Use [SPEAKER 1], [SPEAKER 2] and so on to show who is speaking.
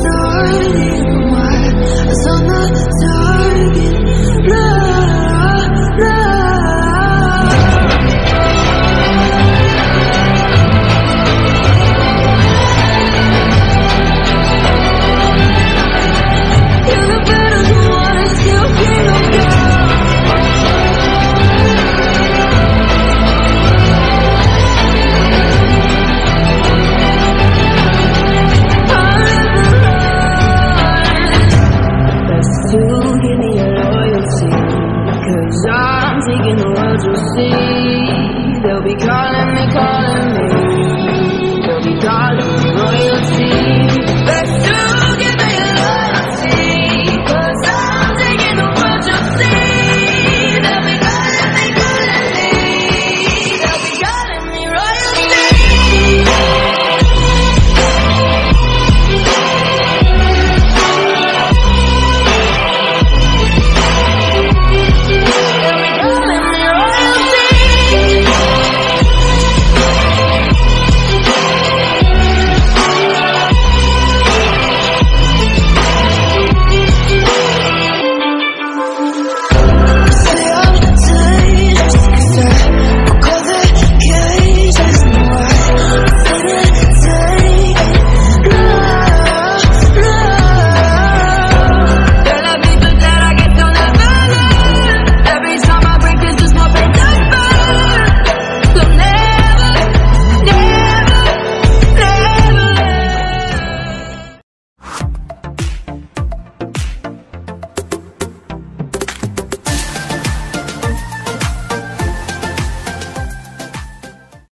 [SPEAKER 1] Starting my, it's on the target. Cause I'm taking the world, you'll see. They'll be calling me, calling